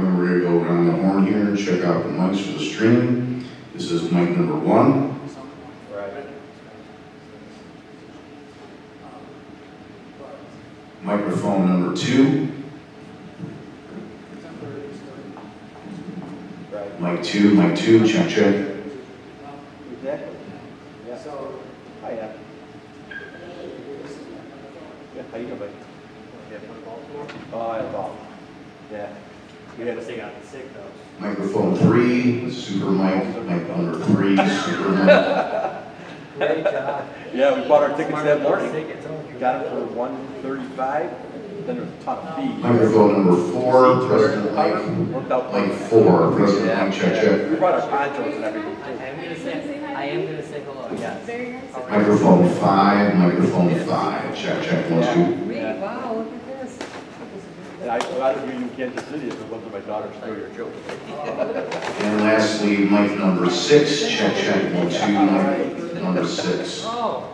Robin, we're gonna go around the horn here and check out the mics for the stream. This is mic number one. Microphone number two. Mic two, mic two, check, check. Exactly. Yeah. so, Hi, yeah. Yeah, how you doing, buddy? Oh, I have all. Yeah. You had to They got sick though. Microphone three, super mic, mic number three, super mic. Great job. Yeah, we bought our tickets that morning. Sick, it's over. Got it for one thirty-five, then there was a ton of fees. Microphone number four, President mic. Worked out. Mic four, President Yeah, mic, check, check. We brought our ponchos and everything I am gonna say, I am gonna say hello, yes. Very nice. All right. Microphone five, microphone five, check, check, one, two. Wait, wow, look at this. And I, a lot of you in Kansas City, if it wasn't my daughter, still your joke. Oh. And lastly, mic number six, check, check, one, two, mic number six. Oh,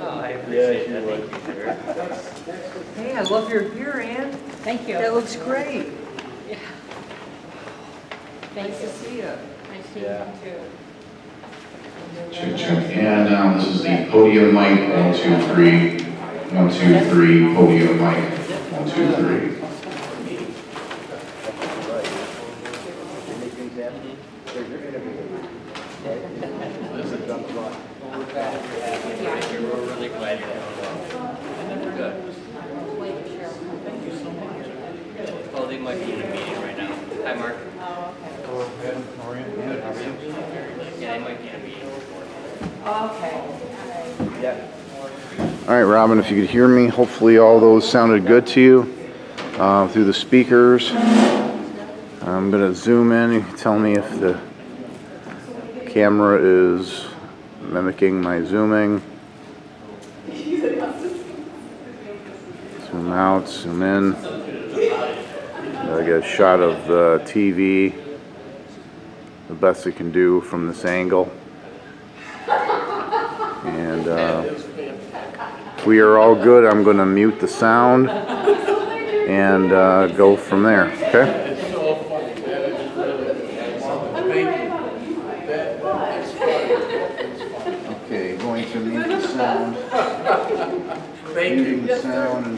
oh, I Yeah, appreciate she that, would. thank you, sir. Hey, I love your hair, Ann. Thank you. That looks great. Yeah. Thanks to see you. Nice to Yeah. you too. Check, check, and now this is the podium mic, one, two, three, one, two, three, podium mic, one, two, three. Make things happen. So you're interviewing. Right? This is John Rock. Well, we're glad you're happy, and you're here. we're really glad you're doing well. Good. Wait, Cheryl. Thank you so much. Oh, they might be in a meeting right now. Hi, Mark. Oh, okay. Good, how are you? Yeah, they might be in a meeting. Okay, all right. Yeah. All right, Robin, if you could hear me, hopefully all those sounded good to you uh, through the speakers. I'm going to zoom in. You can tell me if the camera is mimicking my zooming. Zoom out, zoom in. I get a shot of the TV, the best I can do from this angle. And uh, we are all good, I'm going to mute the sound and uh, go from there, okay? Okay, going to mute the sound. Muting the sound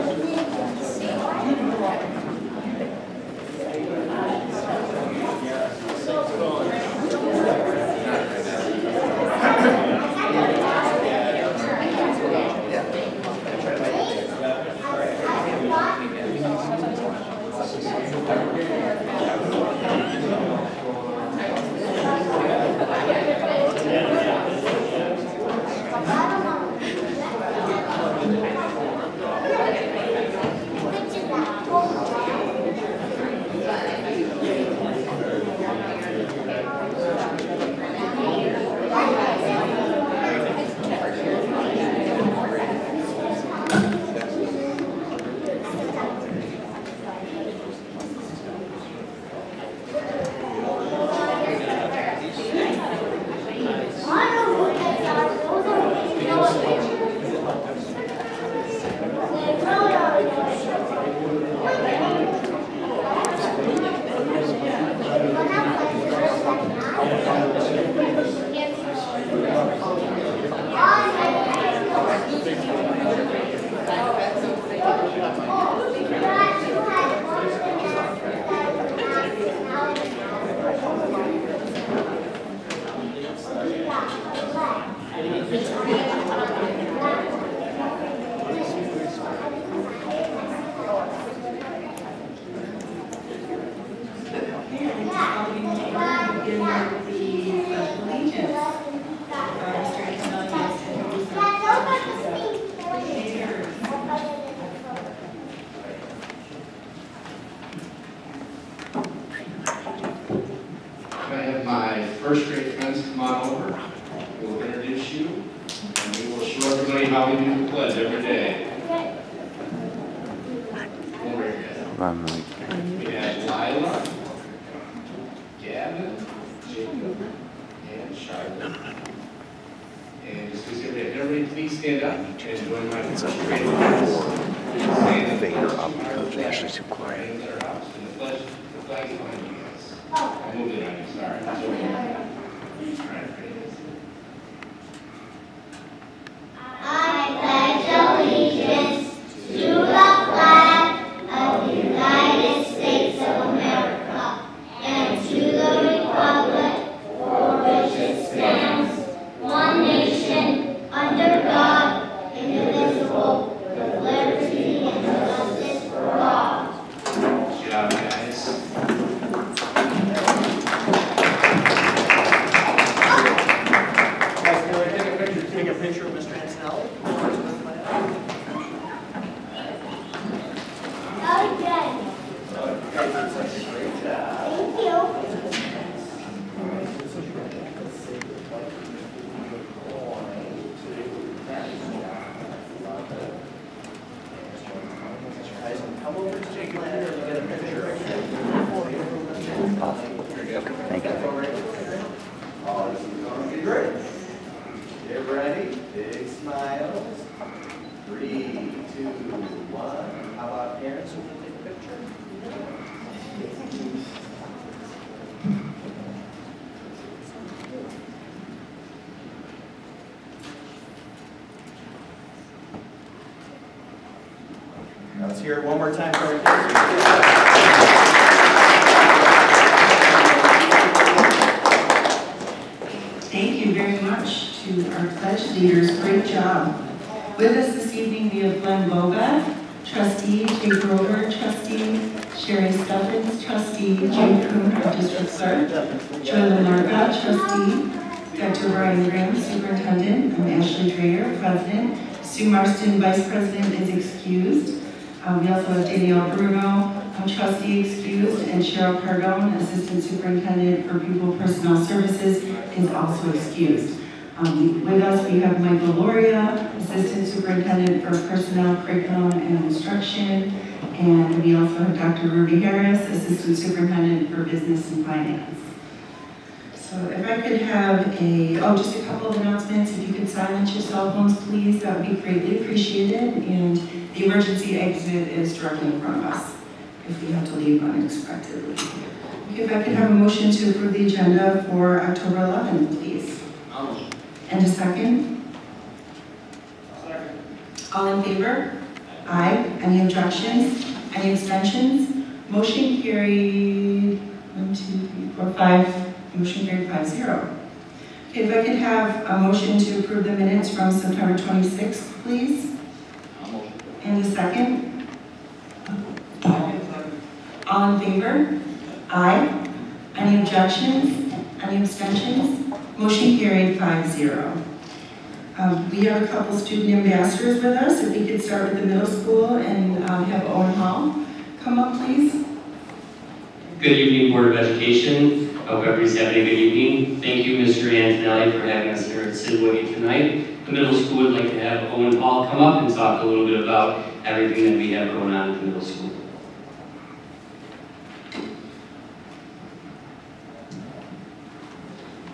One mic. Yeah, Lila, Gavin, Jacob, and Charlotte. And just because everybody, please stand up and join my It's up Vader up because Ashley's too quiet. The flag is behind you guys. I moved it on you, sorry. For Personnel, Curriculum, and Instruction. And we also have Dr. Ruby Harris, Assistant Superintendent for Business and Finance. So if I could have a, oh, just a couple of announcements. If you could silence your cell phones, please, that would be greatly appreciated. And the emergency exit is directly in front of us if we have to leave unexpectedly. Okay, if I could have a motion to approve the agenda for October 11th, please. And a second? All in favor? Aye. Any objections? Any abstentions? Motion carried, one, two, three, four, five. Motion carried five zero. Okay, if I could have a motion to approve the minutes from September 26th, please? And a second? All in favor? Aye. Any objections? Any abstentions? Motion carried five zero. Um, We have a couple student ambassadors with us. If we could start with the middle school and um, have Owen Hall come up, please. Good evening, Board of Education. I Hope everybody's having a good evening. Thank you, Mr. Antonelli, for having us here at Sidway tonight. The middle school would like to have Owen Hall come up and talk a little bit about everything that we have going on at the middle school.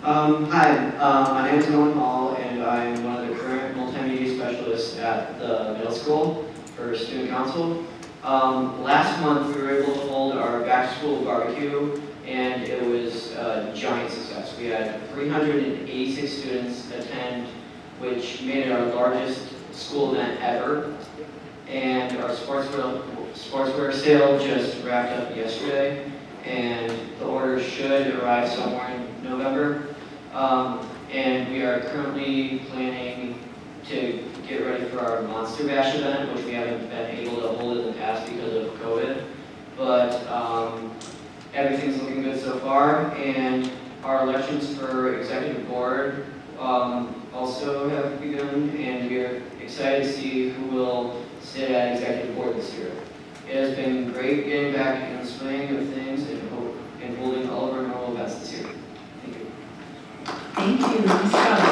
Um, hi, uh, my name is Owen Hall, and I'm one of the current multimedia specialists at the middle school for student council. Um, last month, we were able to hold our back-to-school barbecue, and it was a giant success. We had 386 students attend, which made it our largest school event ever. And our sportswear, sportswear sale just wrapped up yesterday, and the orders should arrive somewhere November. Um, and we are currently planning to get ready for our Monster Bash event, which we haven't been able to hold in the past because of COVID. But um, everything's looking good so far, and our elections for executive board um, also have begun, and we are excited to see who will sit at executive board this year. It has been great getting back in the swing of things and, and holding all of our normal events this year. Thank you.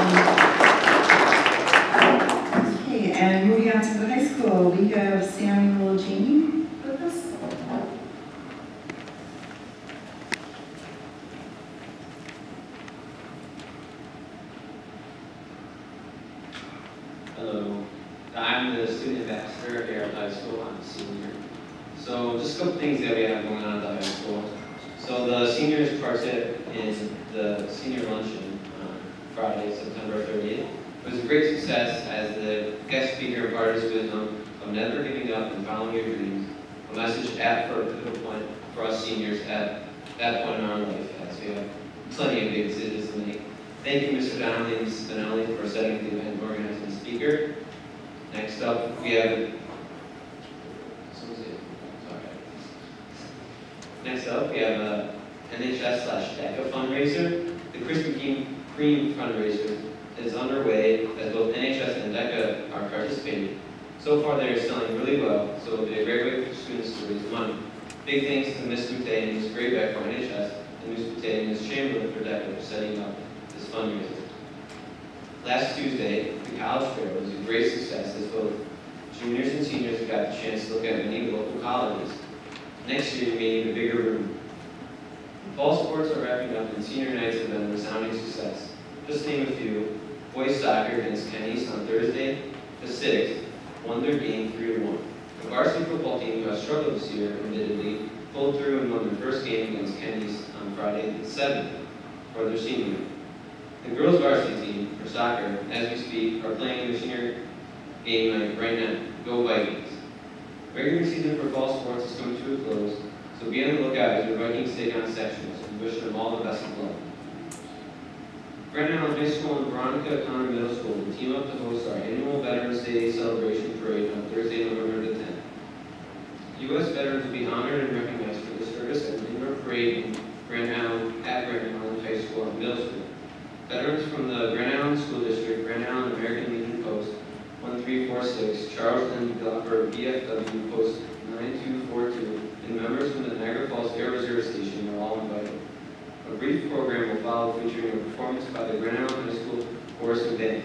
Brief program will follow featuring a performance by the Grand High School Chorus and Band.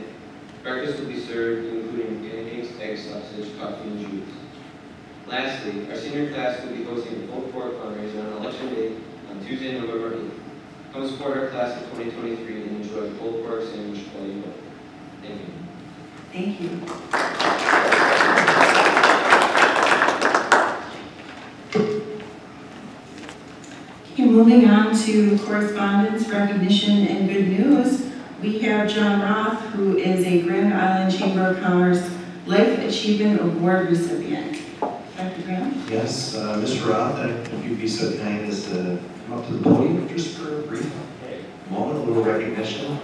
Breakfast will be served, including pancakes, egg sausage, coffee, and juice. Lastly, our senior class will be hosting a full court fundraiser on election day on Tuesday, November 8th. Come support our class of 2023 and enjoy full course and wish all you well. Thank you. Thank you. Okay, moving on to correspondence, recognition, and good news. We have John Roth, who is a Grand Island Chamber of Commerce Life Achievement Award recipient. Dr. Graham? Yes, uh, Mr. Roth, if you'd be so kind as to come up to the podium just for a brief moment, a little recognition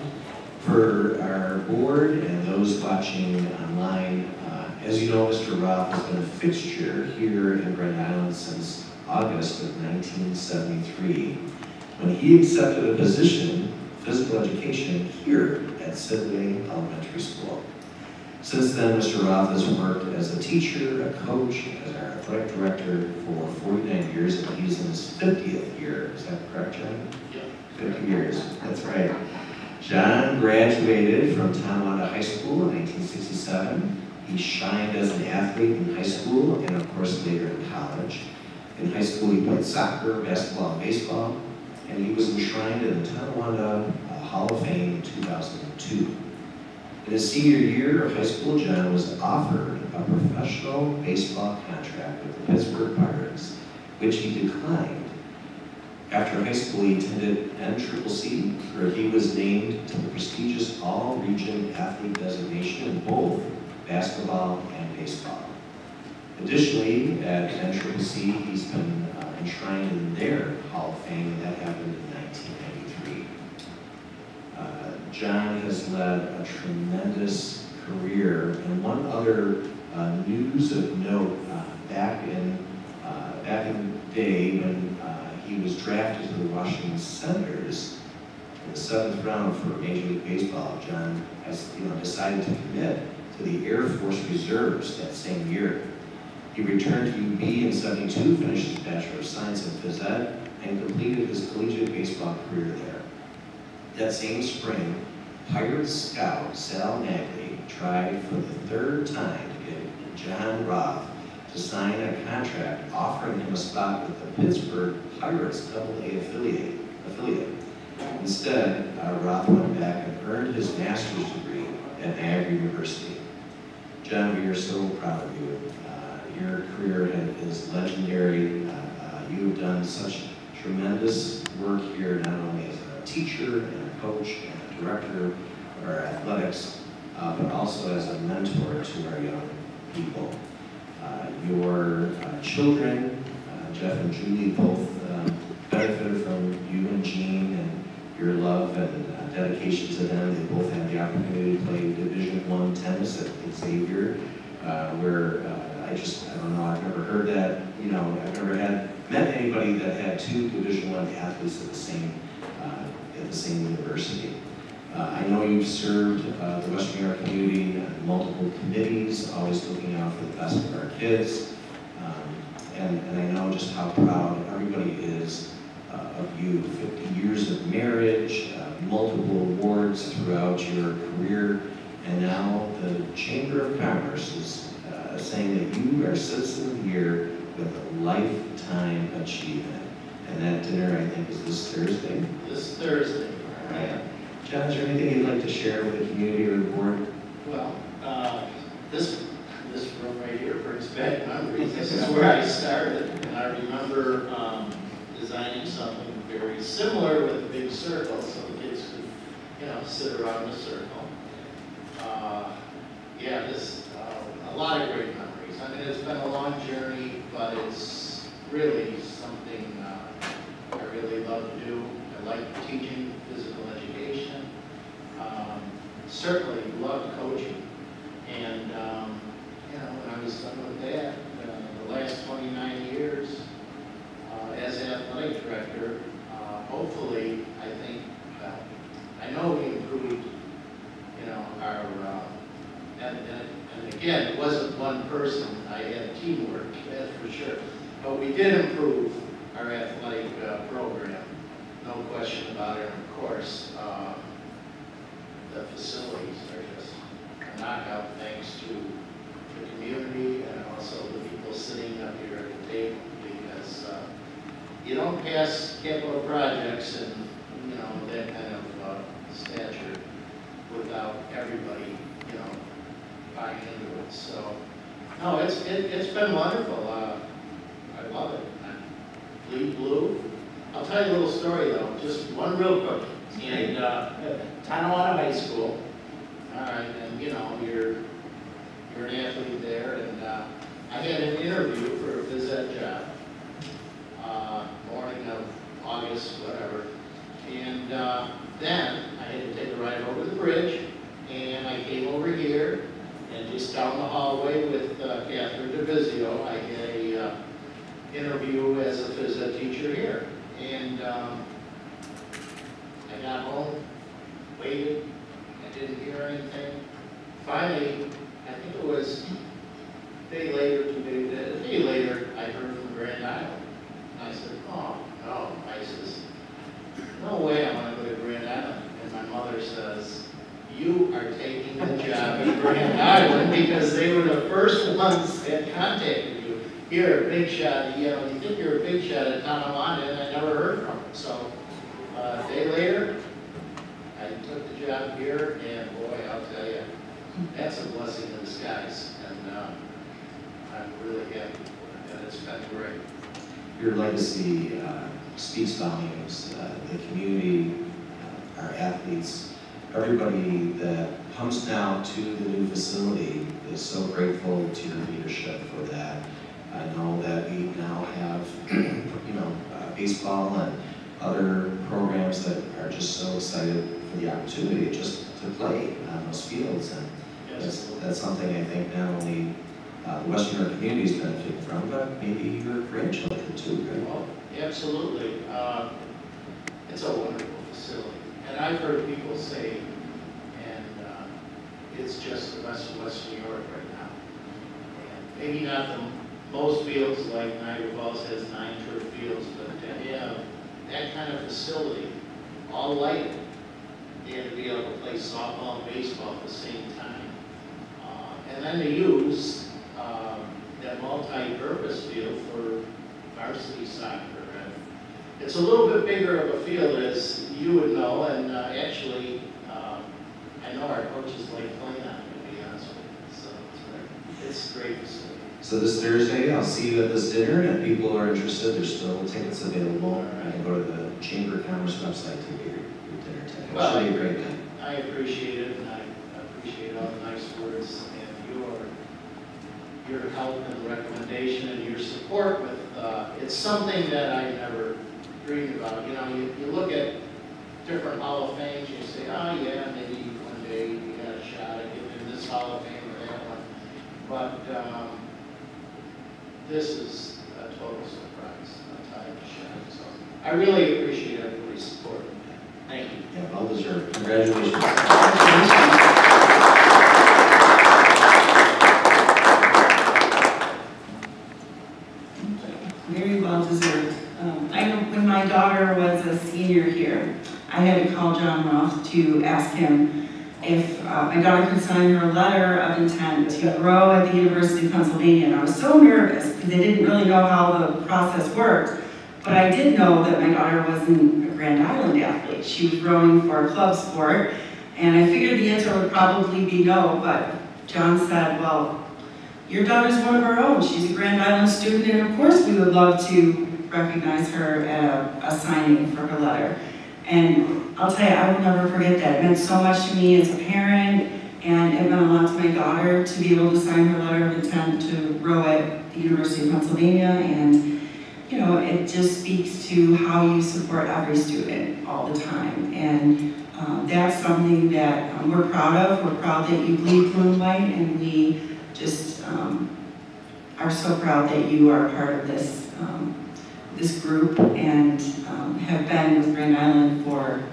for our board and those watching online. Uh, As you know, Mr. Roth has been a fixture here in Grand Island since August of 1973, when he accepted a position, physical education, here at Sidway Elementary School. Since then, Mr. Roth has worked as a teacher, a coach, as our athletic director for 49 years, and he's in his 50th year. Is that correct, John? Yeah. 50 years, that's right. John graduated from Tonawanda High School in 1967. He shined as an athlete in high school and, of course, later in college. In high school, he played soccer, basketball, and baseball, and he was enshrined in the Tonawanda Hall of Fame in 2002. In his senior year of high school, John was offered a professional baseball contract with the Pittsburgh Pirates, which he declined. After high school, he attended NCCC, where he was named to the prestigious All-Region Athlete designation in both basketball and baseball. Additionally, at NCCC, he's been uh, enshrined in their Hall of Fame, and that happened in 1993. Uh, John has led a tremendous career, and one other uh, news of note, uh, back in, uh, back in the day when uh, he was drafted to the Washington Senators in the seventh round for Major League Baseball, John has, you know, decided to commit to the Air Force Reserves that same year. He returned to UB in 72, finished his Bachelor of Science in Phys Ed, and completed his collegiate baseball career there. That same spring, Pirates scout Sal Nagley tried for the third time to get John Roth to sign a contract offering him a spot with the Pittsburgh Pirates AA affiliate. affiliate. Instead, uh, Roth went back and earned his master's degree at Niagara University. John, we are so proud of you. Your career is legendary. Uh, uh, you have done such tremendous work here, not only as a teacher and a coach and a director of our athletics, uh, but also as a mentor to our young people. Your children, Jeff and Julie, both um, benefited from you and Jean and your love and uh, dedication to them. They both had the opportunity to play Division One tennis at Xavier, uh, where uh, I just, I don't know, I've never heard that, you know, I've never had, met anybody that had two Division One athletes at the same, uh, at the same university. Uh, I know you've served uh, the Western New York community on multiple committees, always looking out for the best of our kids. Um, and, and I know just how proud everybody is uh, of you. 50 years of marriage, uh, multiple awards throughout your career, and now the Chamber of Commerce is uh, saying that you are Citizen of the Year with a lifetime achievement. And that dinner, I think, is this Thursday. This Thursday. Right. John, is there anything you'd like to share with the community or the board? Well, uh, this, this room right here brings back memories. This is where I started, and I remember um, designing something very similar with a big circle, so the kids could, you know, sit around the circle. Uh, Yeah, this, a lot of great memories. I mean, it's been a long journey, but it's really something uh, I really love to do. I like teaching physical education. Um, Certainly loved coaching. And, um, you know, when I was done with that, uh, the last 29 years, uh, as athletic director, uh, hopefully, I think, uh, I know we improved, you know, our, uh, and, and, and again, it wasn't one person, I had teamwork, that's for sure. But we did improve our athletic uh, program, no question about it, of course. uh, The facilities are just a knockout thanks to the community and also the people sitting up here at the table because uh, you don't pass capital projects and, you know, that kind of uh, stature without everybody, buying into it. So, no, it's, it, it's been wonderful. Uh, I love it. Bleed blue. I'll tell you a little story though, just one real quick. And, uh, Tonawanda High School, all right, and you know, you're, you're an athlete there, and, uh, I had an interview for a phys ed job, uh, morning of August, whatever. And, uh, then I had to take a ride over the bridge, and I came over here, and just down the hallway with uh, Catherine DeVizio, I had a, uh, interview as a phys ed teacher here. And, um, I got home, waited, I didn't hear anything. Finally, I think it was a day later, two days, a day later, I heard from Grand Island. And I said, oh, no, I says, no way I'm going to go to Grand Island. And my mother says, you are taking the job at Grand Island because they were the first ones that contacted you. You're a big shot, you know, you think you're a big shot at Tonawanda, and I never heard from them. So, uh, a day later, I took the job here, and boy, I'll tell you, that's a blessing in disguise, and, uh, I'm really happy, and it's been great. Your legacy uh, speaks volumes. Uh, The community, uh, our athletes, everybody that comes now to the new facility is so grateful to your leadership for that. I know that we now have, you know, uh, baseball and other programs that are just so excited for the opportunity just to play on those fields. And that's, that's something I think not only uh, the Western New York community is benefiting from, but maybe your grandchildren too, right? Well, absolutely. Uh, It's a wonderful facility. And I've heard people say, and uh, it's just the best of West New York right now. And Maybe not the most fields like Niagara Falls has nine turf fields, but to have that kind of facility, all lighted, and to be able to play softball and baseball at the same time. Uh, And then to use um, that multi-purpose field for varsity soccer. And It's a little bit bigger of a field, as you would know, and uh, actually, um, I know our coaches like playing on it, to be honest with you. So it's- it's great facility. So this Thursday, I'll see you at this dinner, and if people are interested, there's still tickets available. You can go to the Chamber of Commerce website to get your your dinner ticket. It should be a great night. I appreciate it, and I appreciate all the nice words and your, your help and recommendation and your support with, uh, it's something that I never dreamed about. You know, you, you look at different Hall of Fames, you say, oh, yeah, maybe one day you got a shot at getting in this Hall of Fame or that one. But, um, this is a total surprise, I'll tell you, Sharon. So I really appreciate everybody's support. Thank you. Yeah, well deserved. Congratulations. Very well deserved. Um, I know when my daughter was a senior here, I had to call John Roth to ask him if uh, my daughter could sign her letter of intent to grow at the University of Pennsylvania. And I was so nervous because I didn't really know how the process worked. But I did know that my daughter wasn't a Grand Island athlete. She was rowing for a club sport. And I figured the answer would probably be no, but John said, well, your daughter's one of our own. She's a Grand Island student, and of course we would love to recognize her at a, a signing for her letter. And I'll tell you, I will never forget that. It meant so much to me as a parent, and it meant a lot to my daughter to be able to sign her letter of intent to row at the University of Pennsylvania. And, you know, it just speaks to how you support every student all the time. And um, that's something that um, we're proud of. We're proud that you bleed blue and white, and we just um, are so proud that you are part of this um, this group and um, have been with Grand Island for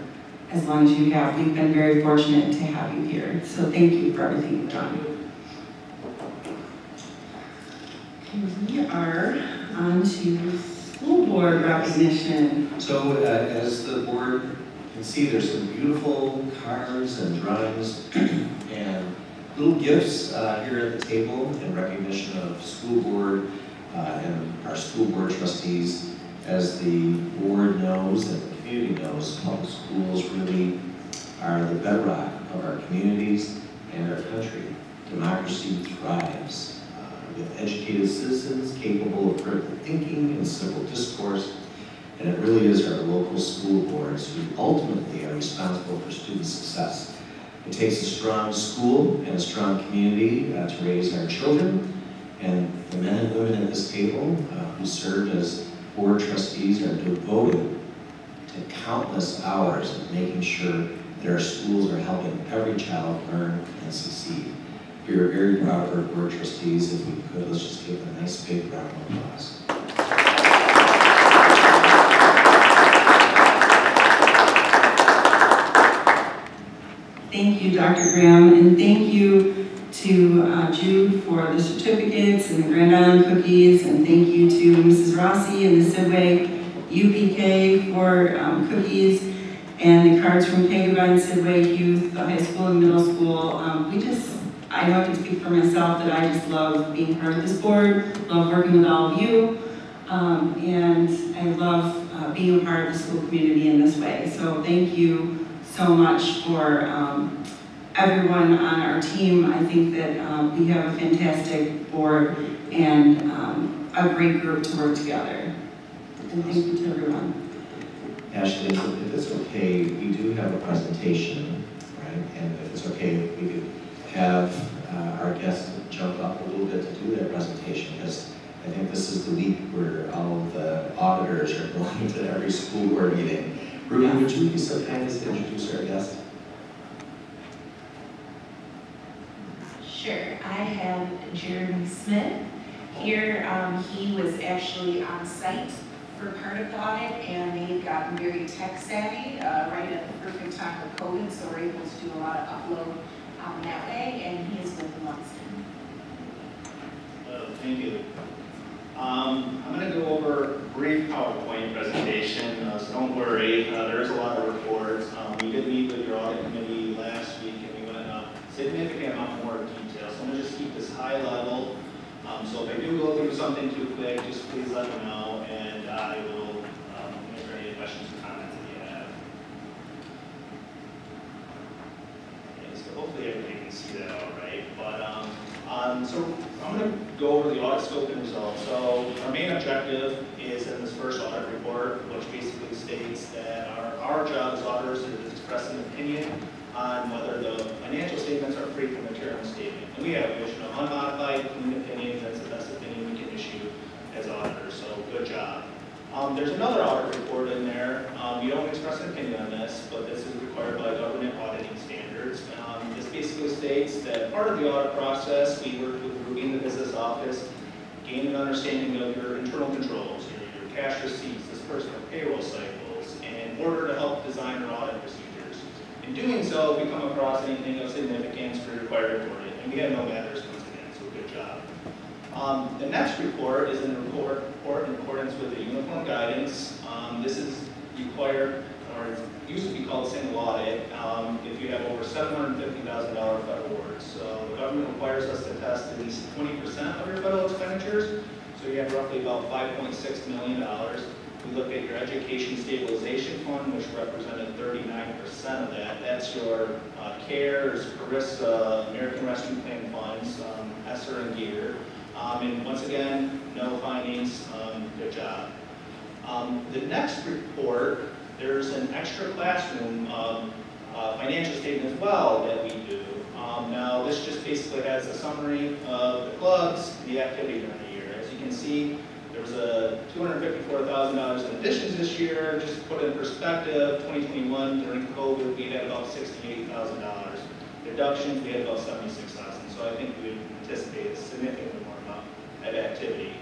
as long as you have. We've been very fortunate to have you here. So thank you for everything you've done. We are on to school board recognition. So uh, as the board can see, there's some beautiful cards and drawings and little gifts uh, here at the table in recognition of school board and our school board trustees As the board knows and the community knows, public schools really are the bedrock of our communities and our country. Democracy thrives uh, with educated citizens capable of critical thinking and civil discourse. And it really is our local school boards who ultimately are responsible for student success. It takes a strong school and a strong community uh, to raise our children. And the men and women at this table uh, who served as board trustees are devoted to countless hours of making sure that our schools are helping every child learn and succeed. We are very proud of our board trustees. If we could, let's just give them a nice big round of applause. Thank you, Dr. Graham, and thank you to uh, Jude for the certificates and the Grand Island cookies, and thank you to Mrs. Rossi and the Sidway UPK for um, cookies, and the cards from and Sidway Youth, the high school and middle school. Um, we just, I know I can speak for myself that I just love being part of this board, love working with all of you, um, and I love uh, being a part of the school community in this way. So thank you so much for um, everyone on our team. I think that um, we have a fantastic board and um, a great group to work together. And thank you to everyone. Ashley, if it's okay, we do have a presentation, right? And if it's okay, we could have uh, our guests jump up a little bit to do their presentation, because I think this is the week where all the auditors are going to every school board meeting. Ruby, would you be so kind as to introduce our guest? Sure, I have Jeremy Smith here. Um, he was actually on site for part of the audit and they've gotten very tech savvy, uh, right at the perfect time of COVID, so we're able to do a lot of upload, um, that way, and he is with Lumsden. Uh, Thank you. Um, I'm going to go over a brief PowerPoint presentation, uh, so don't worry, uh, there is a lot of reports. Um, We did meet with your audit committee last week and we went into significant amount more detail. So I'm going to just keep this high level. Um, So if I do go through something too quick, just please let me know and I will um, answer any questions or comments that you have. Okay, so hopefully everybody can see that all right. But, um, um, so I'm going to go over the audit scope and results. So our main objective is in this first audit report, which basically states that our, our job as auditors is to express an opinion on whether the financial statements are free from material misstatement. And we have a vision of unmodified, clean opinions, that's the best opinion we can issue as auditors, so good job. Um, there's another audit report in there. Um, you don't express an opinion on this, but this is required by government auditing standards. Um, this basically states that part of the audit process, we work with Ruby in the business office, gain an understanding of your internal controls, your, your cash receipts, disbursement payroll cycles, in order to help design your audit procedures. In doing so, if we come across anything of significance, require to report it, and we have no matters again, so good job. Um, the next report is a report, report in accordance with the uniform guidance. Um, this is required, or it used to be called single audit, um, if you have over $750,000 federal awards. So the government requires us to test at least 20% of your federal expenditures. So you have roughly about $5.6 million. We looked at your education stabilization fund, which represented 39% of that. That's your uh, CARES, CRRSA, American Rescue Plan funds, um, ESSER and GEER. Um, and once again, no findings, um, good job. Um, the next report, there's an extra classroom um, uh, financial statement as well that we do. Um, now, this just basically has a summary of the clubs, the activity during the year. As you can see, there was a $254,000 in additions this year. Just to put it in perspective, 2021 during COVID, we had about $68,000. Reductions, we had about 76,000. So I think we would anticipate a significantly more amount of activity.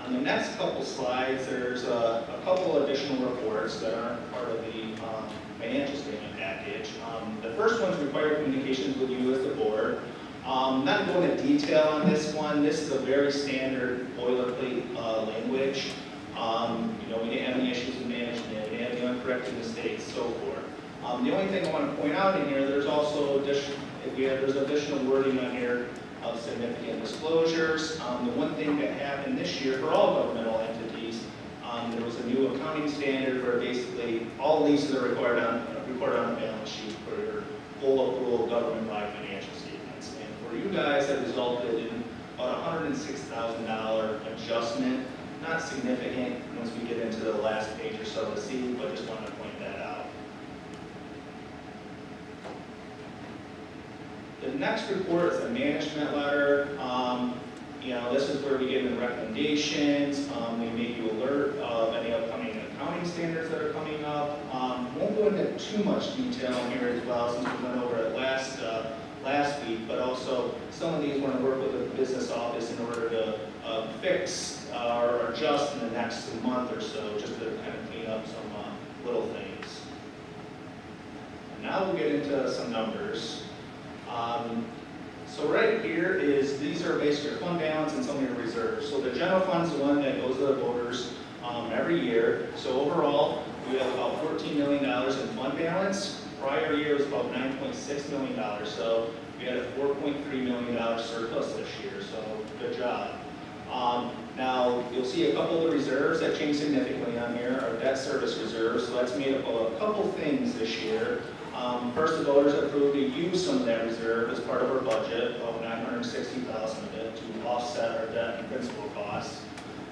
On the next couple slides, there's a, a couple additional reports that aren't part of the um, financial statement package. Um, the first one's required communications with you as the board. Um, not going into detail on this one. This is a very standard boilerplate uh, language. Um, you know, we didn't have any issues with management. We didn't have any uncorrected mistakes, so forth. Um, the only thing I want to point out in here, there's also additional, have, there's additional wording on here of significant disclosures. Um, the one thing that happened this year for all governmental entities Um, there was a new accounting standard where basically all leases are required on, recorded on a balance sheet for your full financial statements. And for you guys, that resulted in about hundred and six thousand dollar adjustment, not significant once we get into the last page or so to see, but just wanted to point that out. The next report is a management letter. Um, you know, this is where we give them recommendations, um, we make you alert of any upcoming accounting standards that are coming up. Um, won't go into too much detail here as well, since we went over it last, uh, last week, but also some of these want to work with the business office in order to, uh, fix or adjust in the next month or so, just to kind of clean up some, uh, little things. Now we'll get into some numbers. Um, so right here is, these are basically your fund balance and some of your reserves. So the general fund is the one that goes to the voters um, every year. So overall, we have about $14 million in fund balance. Prior year was about $9.6 million. So we had a $4.3 million surplus this year, so good job. Um, now, you'll see a couple of the reserves that changed significantly on here, our debt service reserves. So that's made up of a couple things this year. Um, first, the voters approved to use some of that reserve as part of our budget, about 960,000 of it, to offset our debt and principal costs.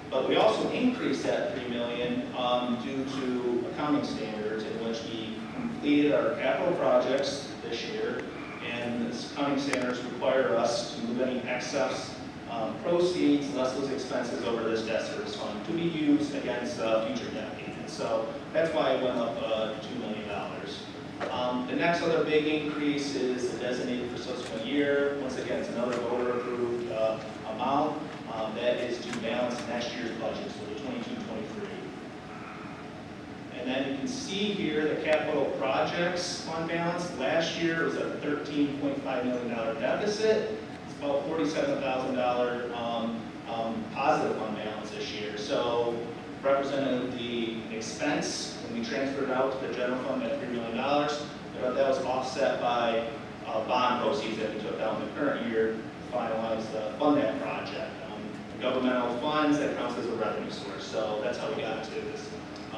But we also increased that 3 million um, due to accounting standards in which we completed our capital projects this year, and this accounting standards require us to move any excess um, proceeds less those expenses over this debt service fund to be used against uh, future debt payments. So that's why it went up uh, $2 million. Um, the next other big increase is the designated for subsequent year. Once again, it's another voter approved uh, amount um, that is to balance next year's budget, so the 22-23. And then you can see here the capital projects fund balance. Last year was a $13.5 million deficit. It's about $47,000 um, um, positive fund balance this year. So represented the expense when we transferred out to the general fund at $3 million. But that was offset by uh, bond proceeds that we took out in the current year to finalize the fund that project. Um, governmental funds, that counts as a revenue source. So that's how we got to this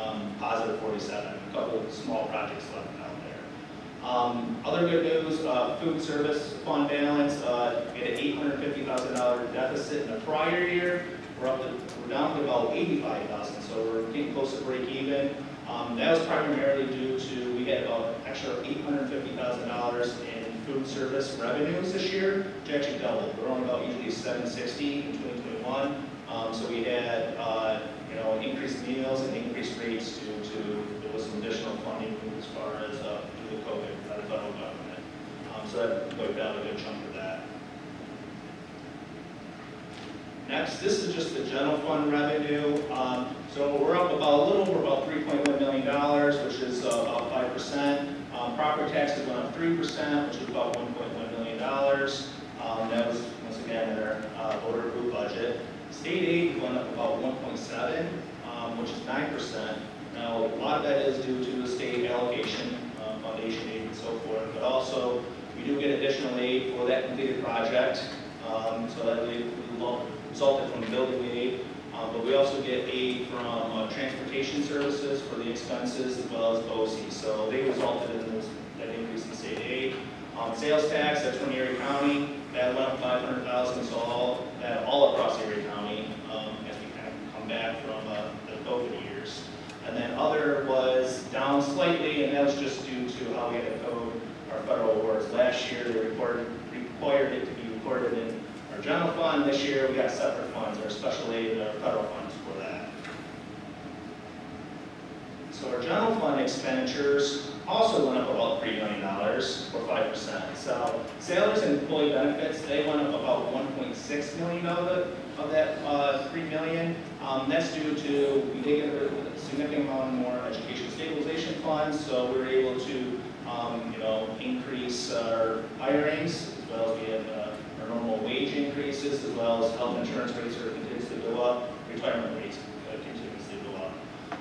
um, positive 47, a couple of small projects left out there. Um, other good news, uh, food service fund balance, uh, we had an $850,000 deficit in the prior year. We're up to, we're down to about 85,000, so we're getting close to break even. Um, that was primarily due to, we had about extra $850,000 in food service revenues this year, which actually doubled. We're only about usually 760 in 2021. Um, so we had, uh, you know, increased meals and increased rates due to, there was some additional funding as far as, uh, to COVID by the federal government. Um, so that wiped out a good chunk of that. Next, this is just the general fund revenue. Um, so we're up about a little over about $3.1 million, which is uh, about 5%. Um, property taxes went up 3%, which is about $1.1 million. Um, that was, once again, in our uh, voter group budget. State aid went up about 1.7, um, which is 9%. Now, a lot of that is due to the state allocation, uh, foundation aid and so forth, but also we do get additional aid for that completed project. Um, so that resulted from building aid, um, but we also get aid from uh, transportation services for the expenses as well as BOCES. So they resulted in this, that increase in state aid. Um, sales tax, that's from Erie County, that went up 500,000, so all, that all across Erie County um, as we kind of come back from uh, the COVID years. And then other was down slightly, and that was just due to how we had to code our federal awards. Last year, they reported, required it to be recorded in our general fund. This year, we got separate funds, our special aid and our federal funds for that. So our general fund expenditures also went up about $3 million, or 5%. So salaries and employee benefits, they went up about 1.6 million of it, of that uh, 3 million. Um, that's due to, we did get a significant amount more education stabilization funds, so we were able to, um, you know, increase our hirings, as well as we had uh, our normal wage increases, as well as health insurance rates are continues to go up, retirement rates uh, continues to go up.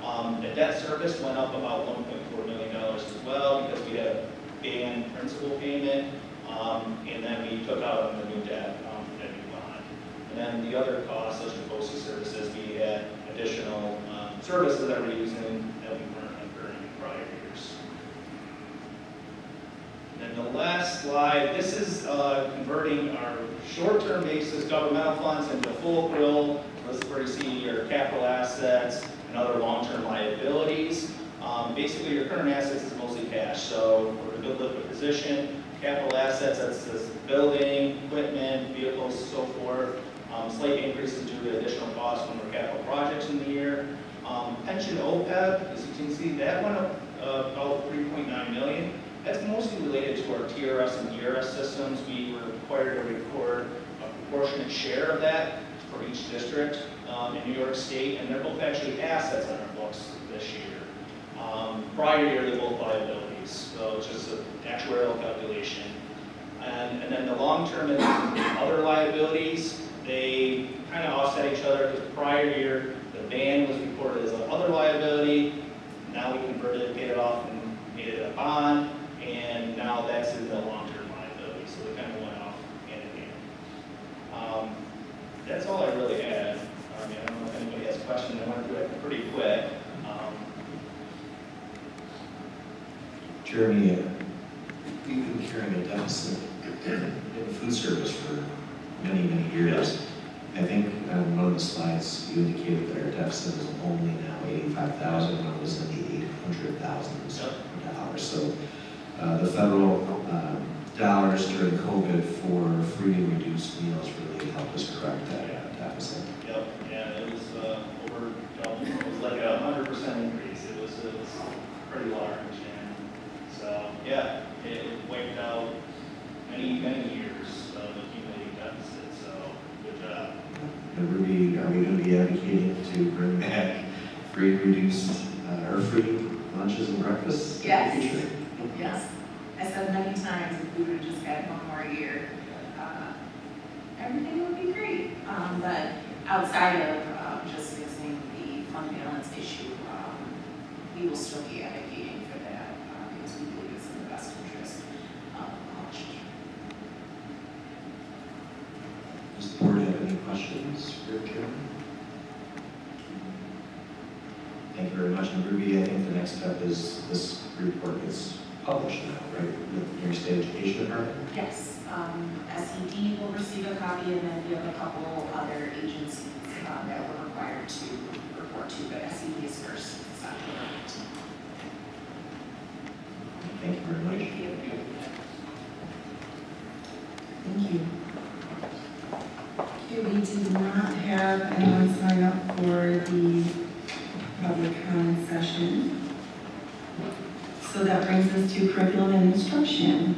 Um, the debt service went up about $1.4 million as well because we had a BAN principal payment, um, and then we took out the new debt um, for that new bond. And then the other costs, such as postal services, we had additional um, service that we're using that we weren't incurring in prior years. And then the last slide, this is uh, converting our short-term basis governmental funds into full accrual. This is where you see your capital assets and other long-term liabilities. Um, Basically, your current assets is mostly cash, so we're in a good liquid position. Capital assets, that's this building, equipment, vehicles, so forth. Um, Slight increases due to additional costs from our capital projects in the year. Um, Pension OPEB, as you can see, that went up uh, about 3.9 million. That's mostly related to our TRS and ERS systems. We were required to record a proportionate share of that for each district um, in New York State, and they're both actually assets on our books this year. Um, Prior year, they're both liabilities, so it's just an actuarial calculation. And, and then the long-term and other liabilities, they kind of offset each other, because prior year, the ban was reported as an other liability, now we converted it, paid it off, and made it a bond, and now that's in the long-term liability, so they kind of went off hand in hand. Um, That's all I really had. I mean, I don't know if anybody has questions, I went through it pretty quick. Um, Jeremy, uh, we've been carrying a deficit in food service for many, many years. I think on one of the slides, you indicated that our deficit is only now eighty-five thousand, when it was in the eight hundred thousands of dollars. So, uh, the federal, um, dollars during COVID for free and reduced meals really helped us correct that uh, deficit. Yep, yeah, it was, uh, over, it was like a hundred percent increase, it was, it was pretty large, and so, yeah, it it wiped out many, many years of accumulating deficit, so, good job. And Ruby, are we gonna be advocating to bring back free reduced, uh, or free lunches and breakfasts? in the Yes. future? Yes. I said many times, if we would have just had one more year, uh, everything would be great. Um, But outside of um, just fixing the fund balance issue, um, we will still be advocating for that uh, because we believe it's in the best interest of all children. Does the board have any questions for Jeremy? Thank you very much. And Ruby, I think the next step is this report gets published now, right? With New York State Education Department? Yes, um, SED will receive a copy, and then we have a couple other agencies um, that we're required to report to, but SED is first. It's not the Thank you very much. Thank you. Thank you. Okay, we did not have anyone sign up for the public comment session. So that brings us to curriculum and instruction.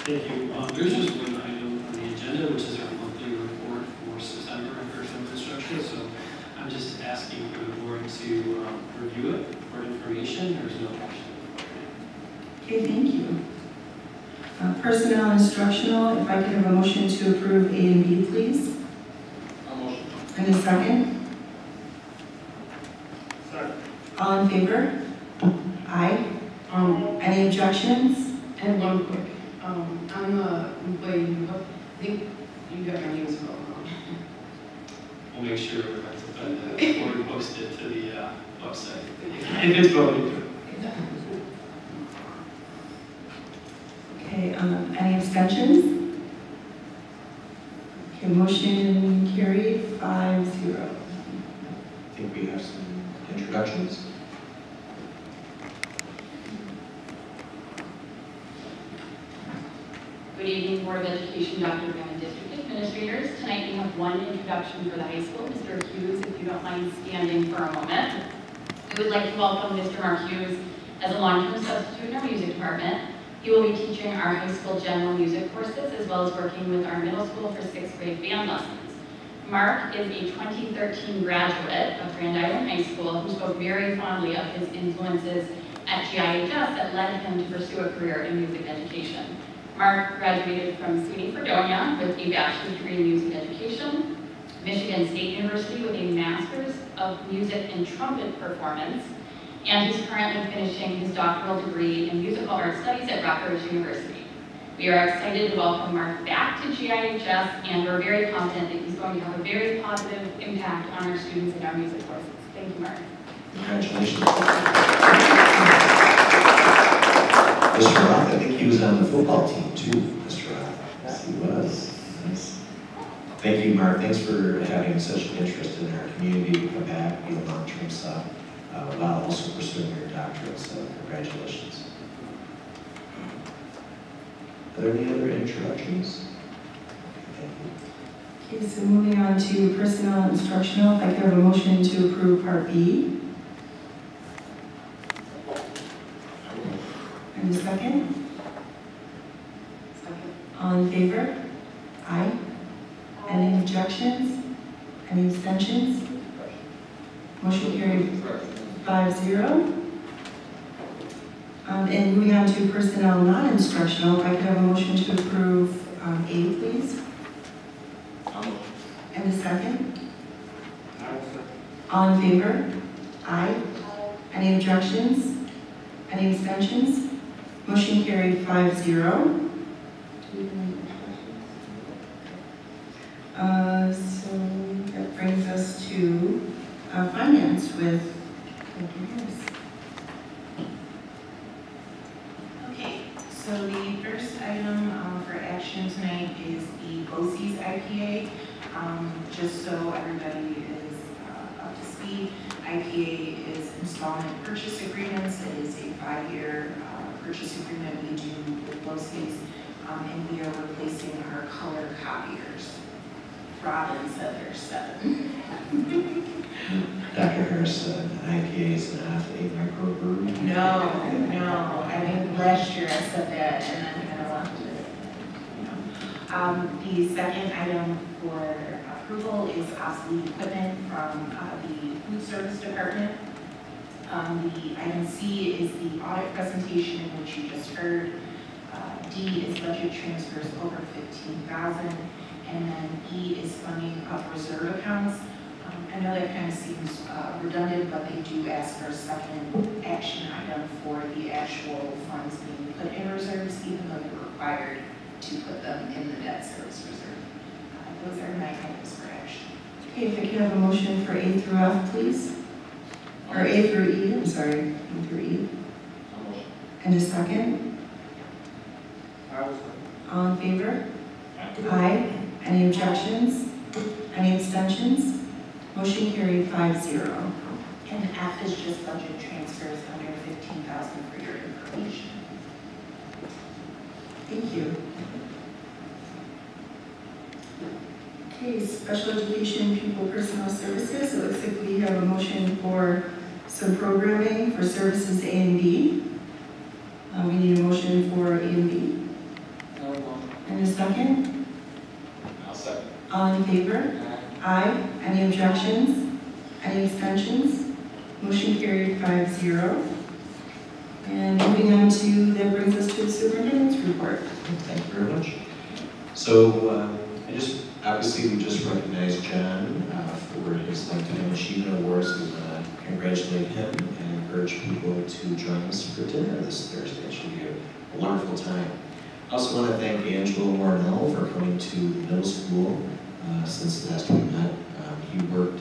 Thank you. Um, There's just one item on the agenda, which is our monthly report for September on curriculum instruction. So I'm just asking for the board to um, review it for information. There's no action. Okay, thank you. Uh, Personnel and instructional, if I could have a motion to approve A and B, please. Motion. And a second? Second. All in favor? Aye. Um, Any objections? and one quick, um, I'm a employee, who- I think you got my name as well. um, We'll make sure we're rectified that before we post it to the uh, website. If it's voted. Okay, um, any abstentions? Okay, motion carried, five zero. I think we have some introductions. Good evening, Board of Education, Dr. Graham, District Administrators. Tonight we have one introduction for the high school. Mr. Hughes, if you don't mind standing for a moment. We would like to welcome Mr. Mark Hughes as a long-term substitute in our music department. He will be teaching our high school general music courses as well as working with our middle school for sixth grade band lessons. Mark is a 2013 graduate of Grand Island High School who spoke very fondly of his influences at GIHS that led him to pursue a career in music education. Mark graduated from SUNY Fredonia with a bachelor's degree in music education, Michigan State University with a master's of music and trumpet performance, and he's currently finishing his doctoral degree in musical arts studies at Rutgers University. We are excited to welcome Mark back to GIHS, and we're very confident that he's going to have a very positive impact on our students and our music courses. Thank you, Mark. Congratulations. Mr. Roth, I think he was on the football team too, Mr. Roth. Yes, he was. Nice. Thank you, Mark. Thanks for having such an interest in our community, come back, be a long-term sub, uh, while also pursuing your doctorate, so congratulations. Are there any other introductions? Okay, so moving on to personnel instructional, I have a motion to approve Part B. And a second? Second. All in favor? Aye. Any objections? Any abstentions? Motion carried five zero. Um, and moving on to personnel non-instructional, if I could have a motion to approve, um, A, please? And a second? All in favor? Aye. Any objections? Any abstentions? Motion carried five zero. Uh, so that brings us to, uh, finance with, Okay, so the first item um, for action tonight is the BOCES IPA. Um, Just so everybody is uh, up to speed, IPA is installment purchase agreements. It is a five-year purchase agreement we do with BOCES, um, and we are replacing our color copiers. Robin said there's seven. Dr. Harrison, IPA is not a microbrewery. No, no, I mean, last year I said that and then kind of left it, you know. Um, the second item for approval is obsolete equipment from, uh, the food service department. Um, the item C is the audit presentation in which you just heard. Uh, D is budget transfers over fifteen thousand, and then E is funding of reserve accounts. Um, I know that kind of seems uh, redundant, but they do ask for a second action item for the actual funds being put in reserves, even though they're required to put them in the debt service reserve. Uh, Those are my items for action. Okay, if I could have a motion for A through F, please? Or A through E, I'm sorry, A through E. And a second? All in favor? Aye. Any objections? Any abstentions? Motion carried five zero. And F is just budget transfers under fifteen thousand for your information. Thank you. Okay, special education Pupil personnel services, it looks like we have a motion for some programming for services A and B. Uh, we need a motion for A and B. And a second? I'll second. All in favor? Aye. Any objections? Any abstentions? Motion carried 5-0. And moving on to, that brings us to the superintendent's report. Thank you very much. So, um, I just, obviously, we just recognized John uh, for his Lifetime Achievement Awards. Congratulate him and encourage people to join us for dinner this Thursday. It should be a wonderful time. I also want to thank Angelo Morinello for coming to middle school uh, since last we met. Um, He worked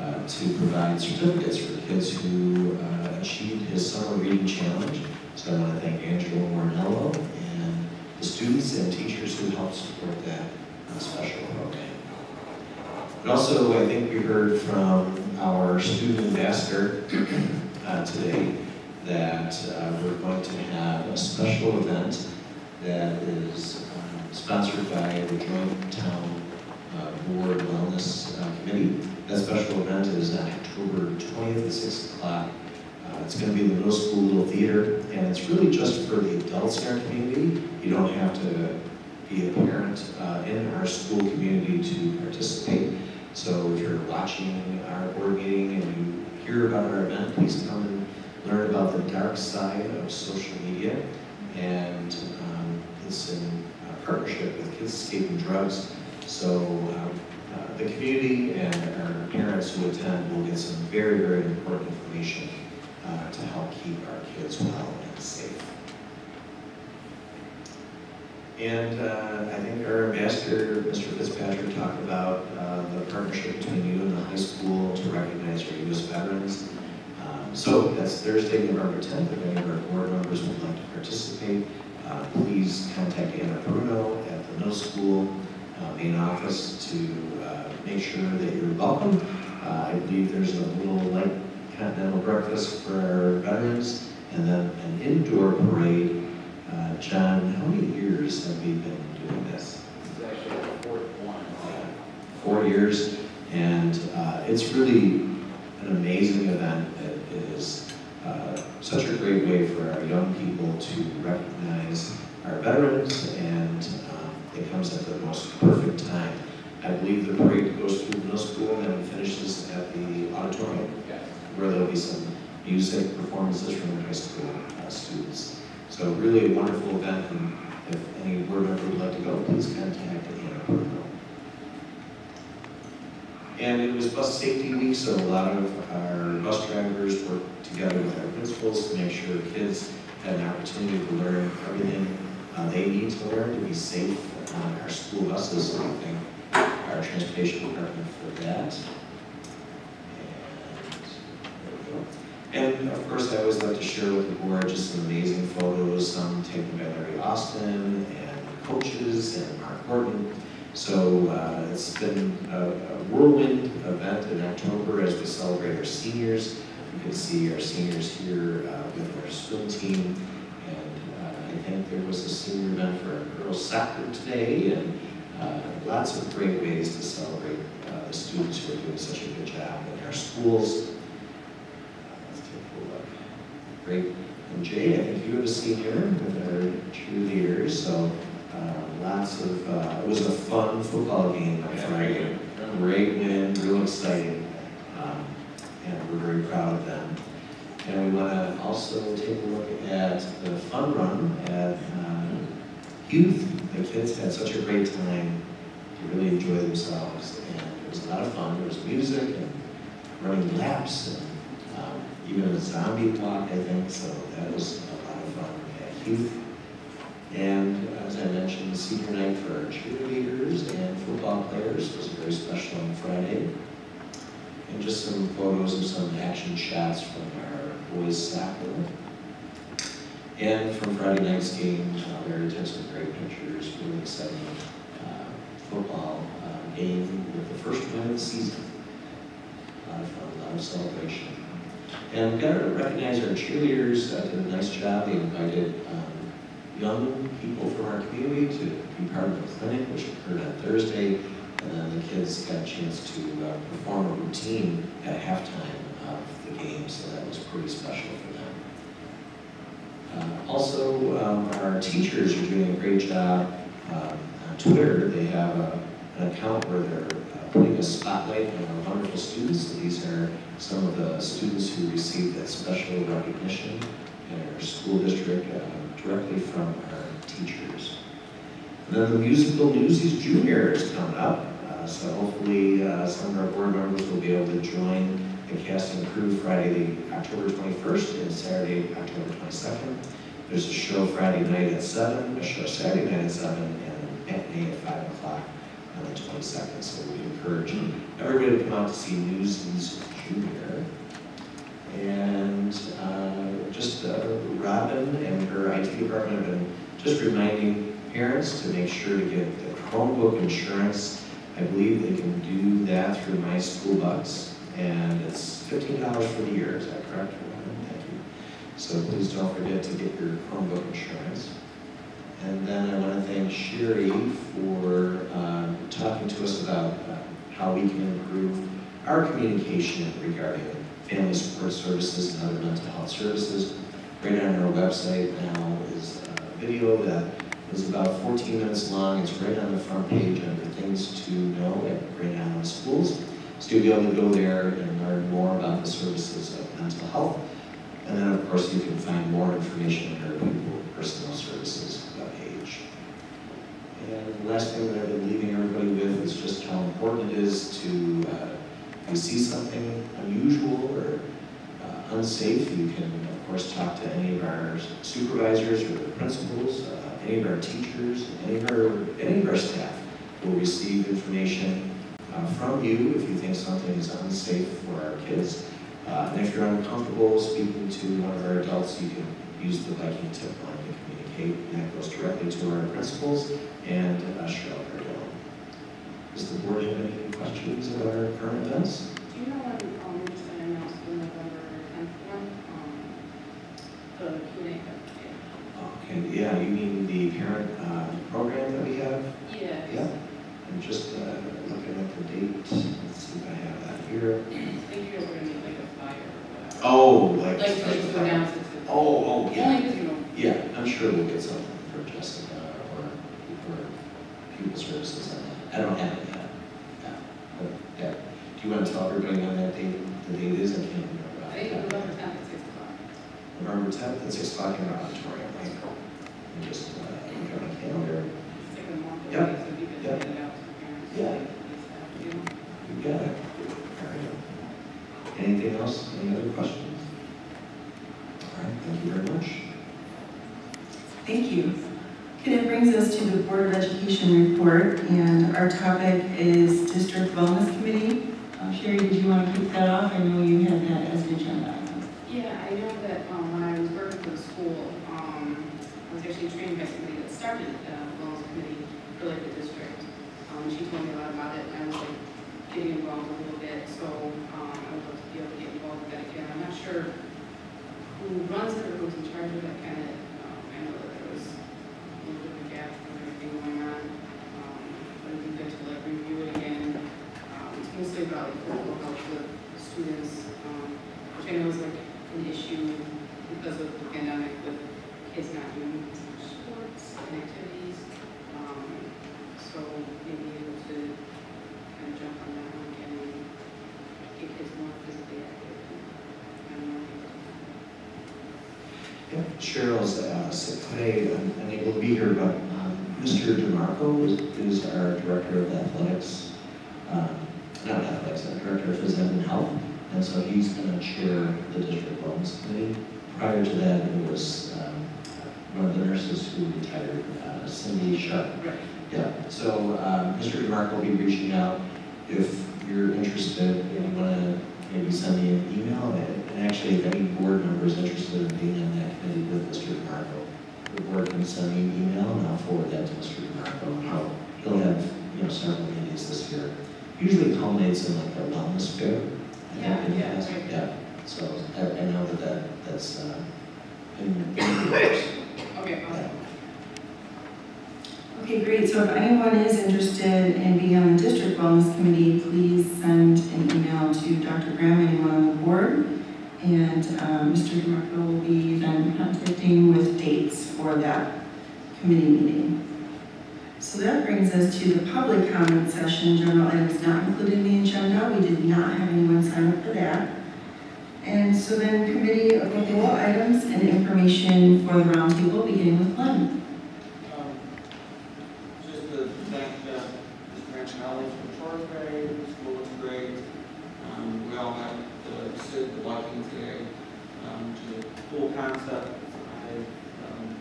uh, to provide certificates for kids who uh, achieved his summer reading challenge. So I want to thank Angelo Morinello and the students and teachers who helped support that uh, special program. And also, I think we heard from our student ambassador uh, today that uh, we're going to have a special event that is um, sponsored by the Joint Town uh, Board Wellness uh, Committee. That special event is on October 20th at 6 o'clock. Uh, It's going to be in the middle school little theater, and it's really just for the adults in our community. You don't have to be a parent uh, in our school community to participate. So if you're watching our board meeting and you hear about our event, please come and learn about the dark side of social media. And um, it's in uh, partnership with Kids Escaping Drugs. So uh, uh, the community and our parents who attend will get some very, very important information uh, to help keep our kids well and safe. And uh, I think our ambassador, Mr. Fitzpatrick, talked about uh, the partnership between you and the high school to recognize our U.S. veterans. Um, So that's Thursday, November 10th. If any of our board members would like to participate, uh, please contact Anna Bruno at the middle school uh, main office to uh, make sure that you're welcome. Uh, I believe there's a little light continental breakfast for our veterans, and then an indoor parade. Uh, John, how many years have we been doing this? It's actually the fourth one. Four years, and uh, it's really an amazing event. It is uh, such a great way for our young people to recognize our veterans, and um, it comes at the most perfect time. I believe the parade goes through middle school and then finishes at the auditorium, where there'll be some music performances from the high school uh, students. So really a wonderful event, and if any board member would like to go, please contact Anna Bruno. And it was bus safety week, so a lot of our bus drivers worked together with our principals to make sure kids had an opportunity to learn everything uh, they need to learn to be safe on our school buses. So we thank our transportation department for that. And of course, I always like to share with the board just some amazing photos, some taken by Larry Austin and coaches and Mark Horton. So uh, it's been a, a whirlwind event in October as we celebrate our seniors. You can see our seniors here uh, with our swim team. And uh, I think there was a senior event for our girls soccer today and uh, lots of great ways to celebrate uh, the students who are doing such a good job in our schools. Let's take a look. Great. And Jay, I think you were a senior with our cheerleaders, so uh, lots of, uh, it was a fun football game on Friday. Great win, real exciting, um, and we're very proud of them. And we want to also take a look at the fun run at uh, youth. The kids had such a great time to really enjoy themselves, and it was a lot of fun. There was music and running laps, and even a zombie walk, I think. So that was a lot of fun youth. And as I mentioned, senior night for our cheerleaders and football players was very special on Friday. And just some photos of some action shots from our boys soccer. And from Friday night's game, uh, Larry took some great pictures, really exciting uh, football uh, game with the first win of the season. A lot of fun, a lot of celebration. And we've got to recognize our cheerleaders uh, did a nice job. They invited um, young people from our community to be part of the clinic, which occurred on Thursday. And then the kids got a chance to uh, perform a routine at halftime of the game, so that was pretty special for them. Uh, also, um, our teachers are doing a great job um, on Twitter. They have a, an account where they're putting a spotlight on our wonderful students. These are some of the students who received that special recognition in our school district uh, directly from our teachers. And then the musical Newsies Junior is coming up, uh, so hopefully uh, some of our board members will be able to join the cast and crew Friday, October 21st and Saturday, October 22nd. There's a show Friday night at 7, a show Saturday night at 7, and a matinee at 5 o'clock on the 22nd. So we encourage everybody to come out to see Newsies Junior. And uh, just uh, Robin and her IT department have been just reminding parents to make sure to get the Chromebook insurance. I believe they can do that through My School Bucks, and it's $15 for the year. Is that correct? Thank you. So please don't forget to get your Chromebook insurance. And then I want to thank Sherry for uh, talking to us about uh, how we can improve our communication regarding family support services and other mental health services. Right on our website now is a video that is about 14 minutes long. It's right on the front page under things to know at Grand Island Schools. So you'll be able to go there and learn more about the services of mental health. And then, of course, you can find more information on our people personal services page. And the last thing that I've been leaving everybody with is just how important it is to, uh, if you see something unusual or uh, unsafe, you can, of course, talk to any of our supervisors or the principals. Uh, any of our teachers, any of our, any of our staff will receive information uh, from you if you think something is unsafe for our kids. Uh, and if you're uncomfortable speaking to one of our adults, you can use the Viking tip line to and that goes directly to our principals and uh, Cheryl Cardillo. Does the board have any questions about our current events? Do you know when, um, just gonna announce the November tenth one, um, the Q and A? Okay, yeah, you mean the parent uh, program that we have? Yeah. Yeah, I'm just uh, looking at the date, let's see if I have that here. I think you guys are gonna need like a flyer or whatever. Oh, like. Like, to just go down. Oh, oh, yeah. Only because you know. Yeah, I'm sure we'll get something for Jessica or, for pupil services. I don't have it yet. Yeah, but, yeah. Do you want to tell everybody when that date, the date is? I can't remember. I think November tenth at six o'clock. November tenth at six o'clock in our auditorium, right? And just, uh, look at my calendar. Six and one. Yep. So if you could Yep. get it out to the parents. Yeah. You got it. Anything else? Any other questions? All right, thank you very much. Thank you. Okay, that brings us to the Board of Education report, and our topic is District Wellness Committee. Uh, Sherry, did you want to kick that off? I know you had that as an agenda. Yeah, I know that um, when I was working for the school, um, I was actually trained by somebody that started the wellness committee for like the district. Um, she told me a lot about it, and I was like getting involved a little bit, so um, I would love to be able to get involved with that again. I'm not sure who runs it or who's in charge of that kind of, um, I know that there was a little bit of a gap with everything going on. Um, but it'd be good to like review it again. Um, it's mostly about health with students, um, which I know is like an issue because of the pandemic with kids not doing sports and activities. Um, so maybe able to kind of jump on that and get kids more physically active and Yeah, Cheryl's uh, sick today, un- unable to be here, but um, Mr. DeMarco is, is our Director of Athletics, um, not athletics, Director of Physical and Health, and so he's going to chair the District Wellness Committee. Prior to that, it was um, one of the nurses who retired, uh, Cindy Sharp. Yeah, so um, Mr. DeMarco will be reaching out if you're interested, and you want to maybe send me an email, and and actually, if any board member is interested in being on that committee with Mr. DeMarco, the board can send me an email, and I'll forward that to Mr. DeMarco, and he'll, he'll have, you know, several meetings this year. Usually culminates in like a wellness fair. I think, Yeah, yeah, past. right. Yeah, so I, I know that that, that's, uh, in, in the. Okay, awesome. Okay, great. So if anyone is interested in being on the District Wellness Committee, please send an email to Dr. Graham, anyone on the board. And um, Mr. DeMarco will be then contacting with dates for that committee meeting. So that brings us to the public comment session. General items not included in the agenda. We did not have anyone sign up for that. And so then committee applicable items and information for the roundtable, beginning with Glenn. Um, Just to thank uh, Mr. Antonelli for the tour today, the school looks great. Um, We all met uh, Sid the Viking today, um, to the concept. I, um,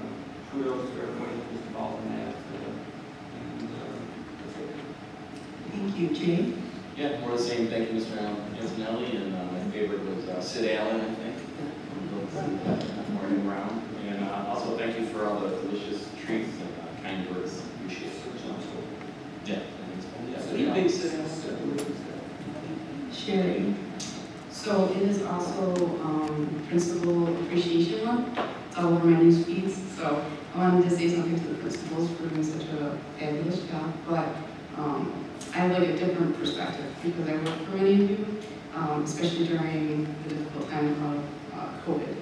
uh, kudos to everybody who's involved in that. uh, And uh, that's it. Thank you, Jay. Yeah, more the same, thank you, Mr. Antonelli, and uh, my favorite was uh, Sid Allen, I think. Morning round, and uh, also thank you for all the delicious treats and uh, kind words, appreciate it. Yeah. Yeah, so, you know, Sherry. So it is also um, Principal Appreciation Month. It's all over my news feeds. So I wanted to say something to the principals for doing such a fabulous job. But um, I have like a different perspective because I work for many of you, um, especially during the difficult time of uh, COVID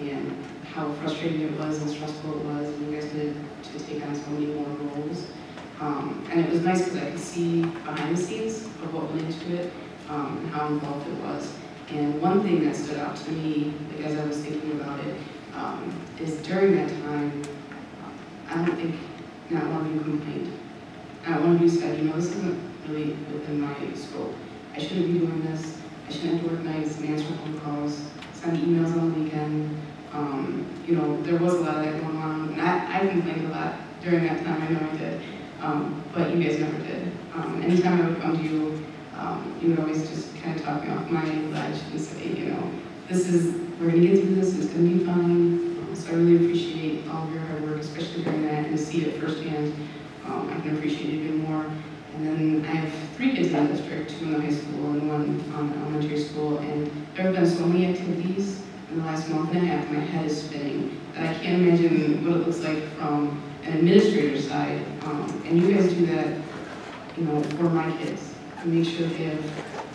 and how frustrating it was and stressful it was. And you guys did to take on so many more roles. Um, and it was nice because I could see behind the scenes of what went into it um, and how involved it was. And one thing that stood out to me, like as I was thinking about it, um, is during that time, I don't think not one of you complained. Not one of you said, you know, this isn't really within my scope. I shouldn't be doing this. I shouldn't have to work nights and answer phone calls, send emails on the weekend. Um, you know, there was a lot of that going on, and I, I complained a lot during that time, I know I did. Um, but you guys never did. Um, anytime I would come to you, um, you would always just kind of talk me off my ledge and say, you know, this is, we're gonna get through this, it's gonna be fine. Um, So I really appreciate all of your hard work, especially during that, and to see it firsthand, um, I can appreciate it even more. And then I have three kids in the district, two in the high school and one um, elementary school, and there have been so many activities the last month and a half, my head is spinning, that I can't imagine what it looks like from an administrator's side. Um, and you guys do that, you know, for my kids, make sure they have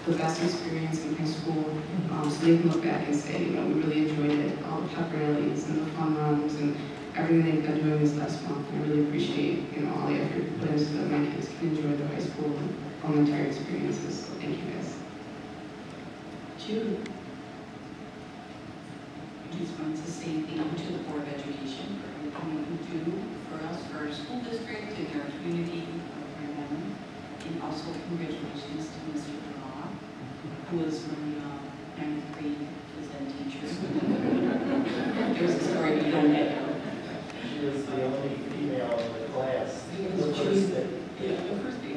the best experience in high school, um, so they can look back and say, you know, we really enjoyed it, all the pep rallies and the fun runs and everything they've been doing this last month. And I really appreciate, you know, all the effort put into that my kids can enjoy the high school and all the entire experiences, so thank you guys. Jude. Wanted to say thank you to the Board of Education for everything you do for us, for our school district, and our community, for them. And also congratulations to Mr. Law, who was my uh, ninth grade phys teacher. There's a story behind that. She was the only female in the class. The first Yeah, the first day,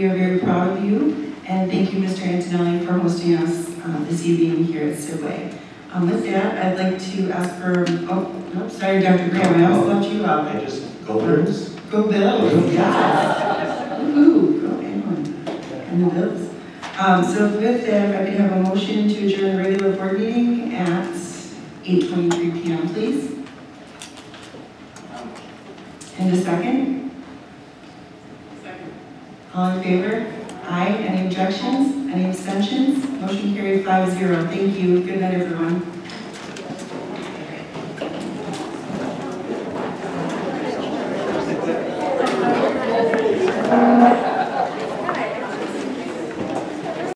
We are very proud of you. And thank you, Mr. Antonelli, for hosting us uh, this evening here at Sidway. Um, with that, I'd like to ask for, oh, no, sorry, Dr. Graham, I almost left you out. I just, go Birds. Go Bills, yes. Ooh, go England. And the Bills. Um, so with that, if I could have a motion to adjourn the regular board meeting at 8:23 PM, please. And a? Second. All in favor? Aye. Any objections? Any abstentions? Motion carried 5-0. Thank you. Good night, everyone.